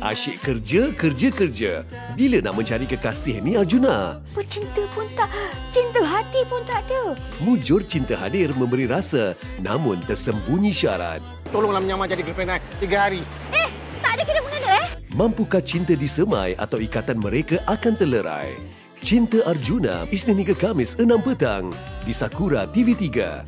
Asyik kerja, kerja, kerja. Bila nak mencari kekasih ni Arjuna? Pecinta pun tak, cinta hati pun tak ada. Mujur cinta hadir memberi rasa namun tersembunyi syarat. Tolonglah menyamar jadi girlfriend saya. Tiga hari. Eh, tak ada kena mengena eh? Mampukah cinta disemai atau ikatan mereka akan terlerai? Cinta Arjuna, Isnin hingga Kamis 6 petang di Sakura TV3.